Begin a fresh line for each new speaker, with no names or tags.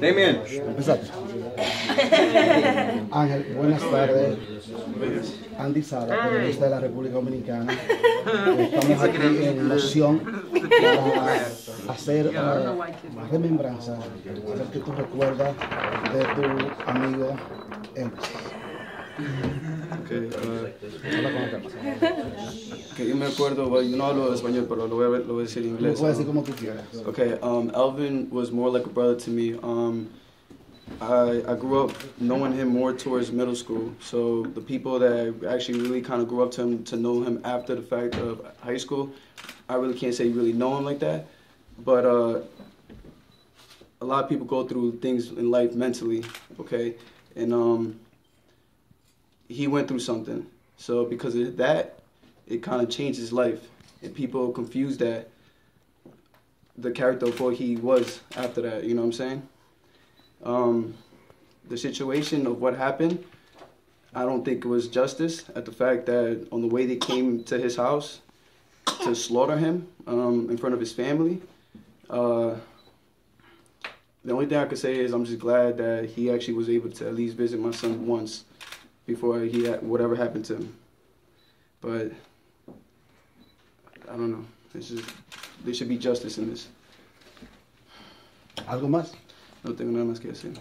Damien.
Empezaste. Ángel, buenas tardes. Andy Sara, periodista de la República Dominicana. Estamos aquí en Loción para hacer uh, remembranza, a ver qué tú recuerdas de tu amigo Elvis.
Okay, uh, que yo me acuerdo, well, yo no hablo español, pero lo voy a, lo voy a decir en inglés.
puedes decir
Um,
como tú quieras.
Okay, um, Elvin was more like a brother to me. Um, I, I grew up knowing him more towards middle school. So the people that actually really kind of grew up to him to know him after the fact of high school, I really can't say really know him like that. But uh, a lot of people go through things in life mentally, okay? And um, he went through something. So because of that, it kind of changed his life. And people confuse that the character of what he was after that. You know what I'm saying? Um, the situation of what happened, I don't think it was justice. At the fact that on the way they came to his house to slaughter him um, in front of his family. Uh, the only thing I could say is I'm just glad that he actually was able to at least visit my son once before he had whatever happened to him. But I don't know. It's just there should be justice in this.
¿Algo más?
No tengo nada más que decir.